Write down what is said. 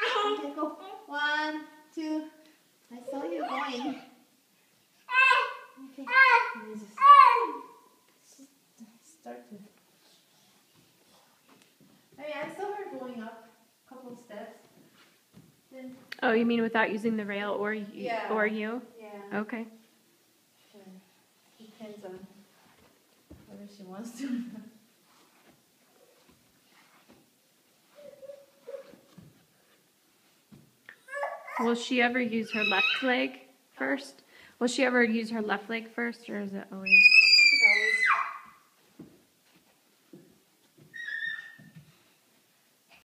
Okay, go. One, two. I saw you going. Okay. Let me just start to. I mean, I saw her going up a couple steps. Then, Oh, you mean without using the rail or you, Yeah. or you? yeah. Okay. Sure. Depends on whether she wants to. Will she ever use her left leg first? Will she ever use her left leg first, or is it always?